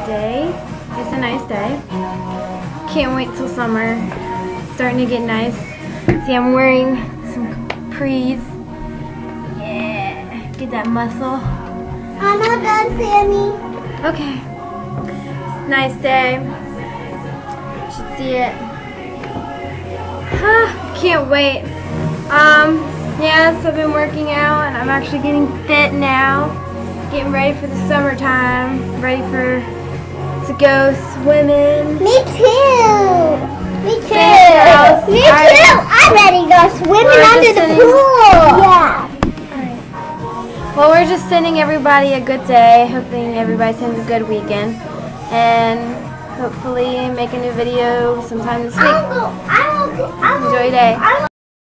today It's a nice day. Can't wait till summer. It's starting to get nice. See, I'm wearing some capris. Yeah, get that muscle. I'm not done, Sammy. Okay. Nice day. Should see it. Huh, can't wait. Um, yes, I've been working out and I'm actually getting fit now. Getting ready for the summertime. Ready for go swimming. Me too. Me too. Same Me house. too. I'm ready to go swimming under the sitting- pool. Yeah. Well, we're just sending everybody a good day, hoping everybody's having a good weekend, and hopefully make a new video sometime this week. go. I'm go. I'm Enjoy your day.